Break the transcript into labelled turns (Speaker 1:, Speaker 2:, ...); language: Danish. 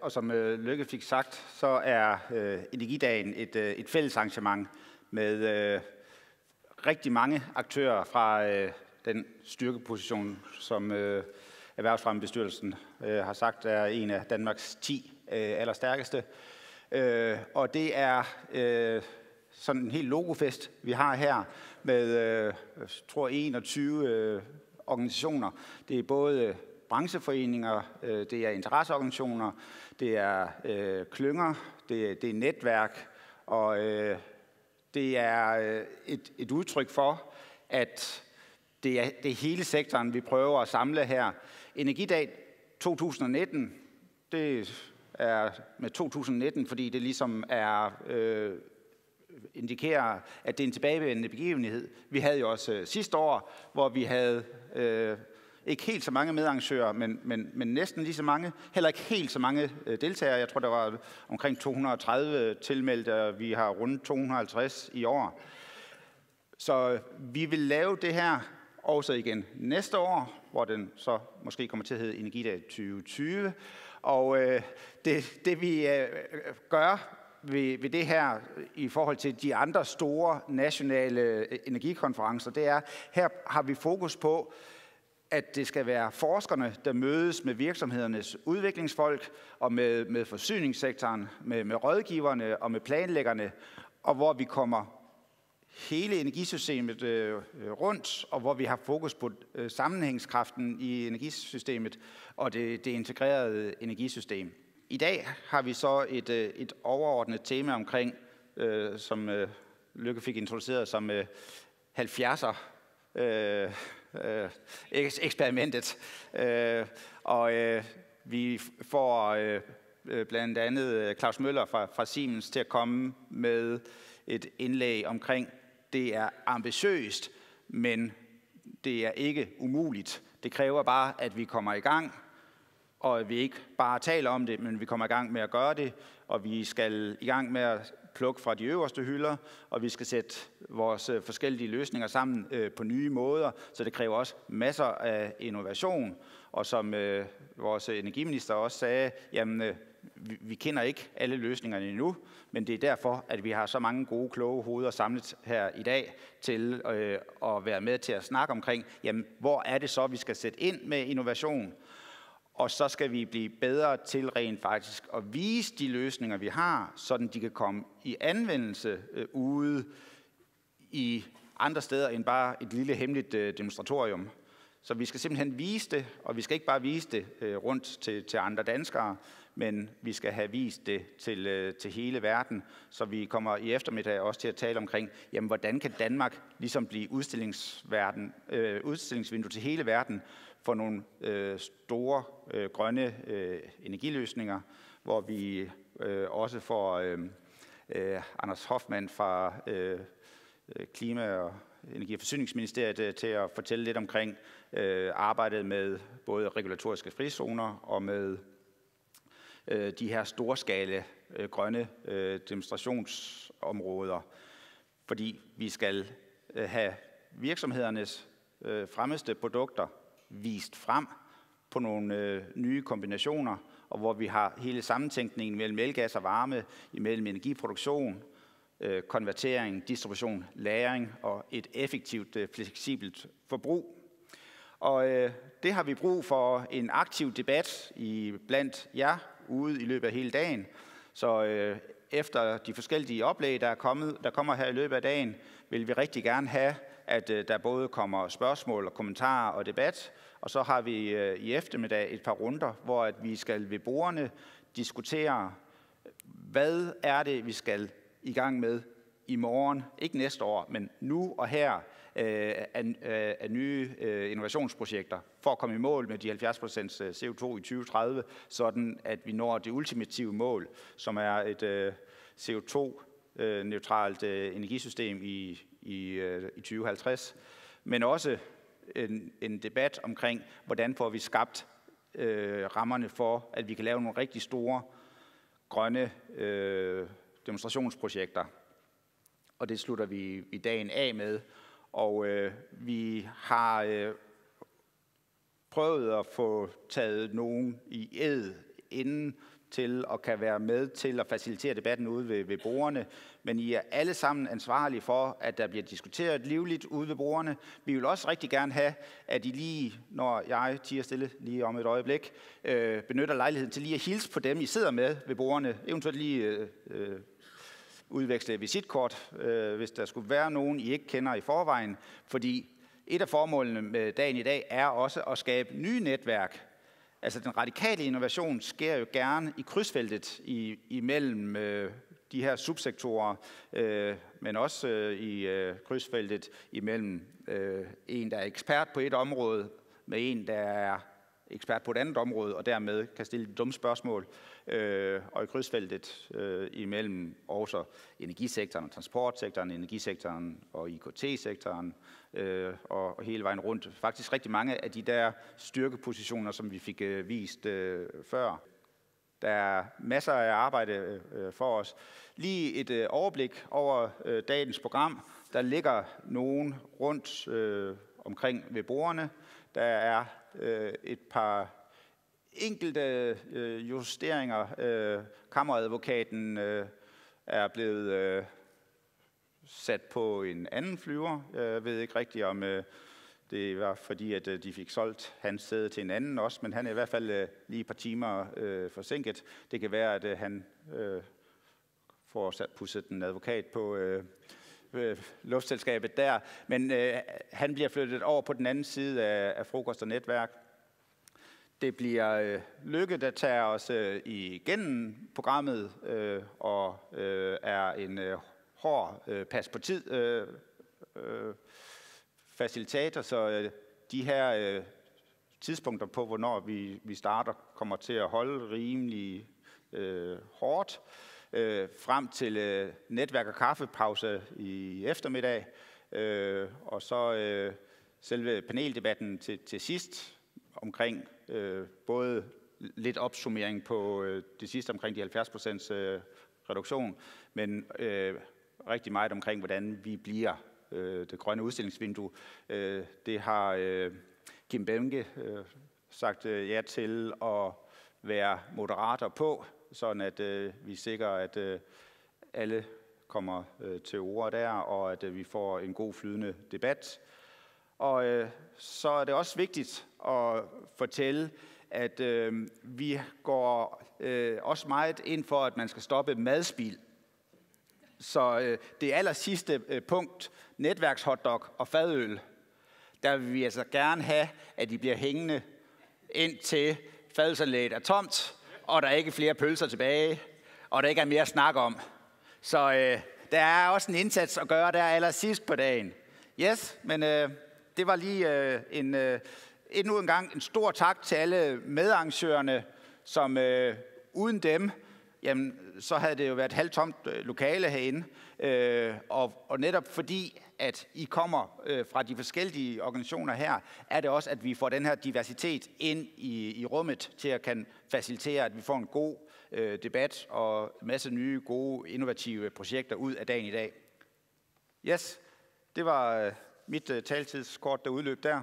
Speaker 1: Og som øh, Lykke fik sagt, så er øh, Energidagen et, øh, et fælles arrangement med øh, rigtig mange aktører fra øh, den styrkeposition, som øh, Erhvervsfremmebestyrelsen øh, har sagt, er en af Danmarks 10 øh, allerstærkeste. Øh, og det er øh, sådan en helt logofest, vi har her med, øh, jeg tror, 21 øh, organisationer. Det er både brancheforeninger, øh, det er interesseorganisationer, det er øh, klynger, det, det er netværk, og øh, det er øh, et, et udtryk for, at det er, det er hele sektoren, vi prøver at samle her. Energidag 2019, det er med 2019, fordi det ligesom er øh, indikerer, at det er en tilbagevendende begivenhed. Vi havde jo også øh, sidste år, hvor vi havde øh, ikke helt så mange medarrangører, men, men, men næsten lige så mange. Heller ikke helt så mange øh, deltagere. Jeg tror, der var omkring 230 tilmeldte, og vi har rundt 250 i år. Så vi vil lave det her også igen næste år, hvor den så måske kommer til at hedde Energidag 2020. Og øh, det, det vi øh, gør ved, ved det her i forhold til de andre store nationale øh, energikonferencer, det er, her har vi fokus på, at det skal være forskerne, der mødes med virksomhedernes udviklingsfolk og med, med forsyningssektoren, med, med rådgiverne og med planlæggerne, og hvor vi kommer hele energisystemet øh, rundt, og hvor vi har fokus på øh, sammenhængskraften i energisystemet og det, det integrerede energisystem. I dag har vi så et, øh, et overordnet tema omkring, øh, som øh, Lykke fik introduceret som øh, 70'er øh, Øh, øh, eksperimentet. Øh, og øh, vi får øh, blandt andet øh, Claus Møller fra, fra Siemens til at komme med et indlæg omkring, det er ambitiøst, men det er ikke umuligt. Det kræver bare, at vi kommer i gang, og at vi ikke bare taler om det, men vi kommer i gang med at gøre det, og vi skal i gang med at plukke fra de øverste hylder, og vi skal sætte vores øh, forskellige løsninger sammen øh, på nye måder, så det kræver også masser af innovation. Og som øh, vores energiminister også sagde, jamen, vi, vi kender ikke alle løsningerne endnu, men det er derfor, at vi har så mange gode, kloge hoveder samlet her i dag til øh, at være med til at snakke omkring, jamen, hvor er det så, vi skal sætte ind med innovation, og så skal vi blive bedre til rent faktisk at vise de løsninger, vi har, sådan de kan komme i anvendelse øh, ude i andre steder end bare et lille hemmeligt øh, demonstratorium. Så vi skal simpelthen vise det, og vi skal ikke bare vise det øh, rundt til, til andre danskere, men vi skal have vist det til, øh, til hele verden, så vi kommer i eftermiddag også til at tale omkring, jamen, hvordan kan Danmark ligesom blive udstillingsverden, øh, udstillingsvindue til hele verden for nogle øh, store øh, grønne øh, energiløsninger, hvor vi øh, også får øh, øh, Anders Hoffmann fra øh, øh, Klima- og Energi- og Forsyningsministeriet øh, til at fortælle lidt omkring øh, arbejdet med både regulatoriske frizoner og med øh, de her storskale øh, grønne øh, demonstrationsområder, fordi vi skal øh, have virksomhedernes øh, fremmeste produkter vist frem på nogle øh, nye kombinationer, og hvor vi har hele sammentænkningen mellem elgas og varme, imellem energiproduktion, øh, konvertering, distribution, lagring og et effektivt, øh, fleksibelt forbrug. Og øh, det har vi brug for en aktiv debat i blandt jer ude i løbet af hele dagen. Så øh, efter de forskellige oplæg, der, er kommet, der kommer her i løbet af dagen, vil vi rigtig gerne have, at øh, der både kommer spørgsmål og kommentarer og debat, og så har vi øh, i eftermiddag et par runder, hvor at vi skal ved bordene diskutere, hvad er det, vi skal i gang med i morgen, ikke næste år, men nu og her, øh, af, øh, af nye øh, innovationsprojekter for at komme i mål med de 70% øh, CO2 i 2030, sådan at vi når det ultimative mål, som er et øh, CO2-neutralt øh, øh, energisystem i, i, øh, i 2050, men også en, en debat omkring, hvordan får vi skabt øh, rammerne for, at vi kan lave nogle rigtig store grønne øh, demonstrationsprojekter. Og det slutter vi i dagen af med. Og øh, vi har øh, prøvet at få taget nogen i ed inden til og kan være med til at facilitere debatten ude ved, ved brugerne. Men I er alle sammen ansvarlige for, at der bliver diskuteret livligt ude ved brugerne. Vi vil også rigtig gerne have, at I lige, når jeg tiger stille lige om et øjeblik, øh, benytter lejligheden til lige at hilse på dem, I sidder med ved brugerne. Eventuelt lige øh, øh, udveksle visitkort, øh, hvis der skulle være nogen, I ikke kender i forvejen. Fordi et af formålene med dagen i dag er også at skabe nye netværk. Altså den radikale innovation sker jo gerne i krydsfeltet i, imellem øh, de her subsektorer, øh, men også øh, i øh, krydsfeltet imellem øh, en, der er ekspert på et område, med en, der er ekspert på et andet område, og dermed kan stille de dumme spørgsmål, øh, og i krydsfeltet øh, imellem også energisektoren, og transportsektoren, energisektoren og IKT-sektoren, øh, og, og hele vejen rundt. Faktisk rigtig mange af de der styrkepositioner, som vi fik øh, vist øh, før. Der er masser af arbejde øh, for os. Lige et øh, overblik over øh, dagens program. Der ligger nogen rundt øh, omkring ved bordene. Der er øh, et par enkelte øh, justeringer. Øh, kammeradvokaten øh, er blevet øh, sat på en anden flyver. Jeg ved ikke rigtigt, om øh, det var fordi, at øh, de fik solgt hans sæde til en anden også, men han er i hvert fald øh, lige et par timer øh, forsinket. Det kan være, at øh, han øh, får sat pusset en advokat på øh, øh, luftselskabet der, men øh, han bliver flyttet over på den anden side af, af frokost og netværk. Det bliver øh, Lykke, der tager os øh, igennem programmet øh, og øh, er en øh, hård øh, pas på tid øh, øh, facilitator, så øh, de her øh, tidspunkter på, hvornår vi, vi starter, kommer til at holde rimelig øh, hårdt øh, frem til øh, netværk- og kaffepause i eftermiddag, øh, og så øh, selve paneldebatten til, til sidst omkring øh, både lidt opsummering på øh, det sidste omkring de 70 procents øh, reduktion, men øh, rigtig meget omkring, hvordan vi bliver øh, det grønne udstillingsvindue. Øh, det har øh, Kim Bemke øh, sagt øh, ja til at være moderator på, sådan at øh, vi sikrer, at øh, alle kommer øh, til ord der, og at øh, vi får en god flydende debat. Og øh, så er det også vigtigt at fortælle, at øh, vi går øh, også meget ind for, at man skal stoppe madspil. Så øh, det aller sidste øh, punkt, netværkshotdog og fadøl, der vil vi altså gerne have, at de bliver hængende indtil fadelsanlægget er tomt, og der er ikke flere pølser tilbage, og der ikke er mere at snakke om. Så øh, der er også en indsats at gøre der aller sidst på dagen. Yes, men øh, det var lige øh, en, øh, endnu en gang en stor tak til alle medarrangørerne, som øh, uden dem, jamen, så havde det jo været halvtomt øh, lokale herinde. Øh, og, og netop fordi, at I kommer øh, fra de forskellige organisationer her, er det også, at vi får den her diversitet ind i, i rummet til at kan facilitere, at vi får en god øh, debat og en masse nye, gode, innovative projekter ud af dagen i dag. Yes, det var øh, mit øh, der udløb der.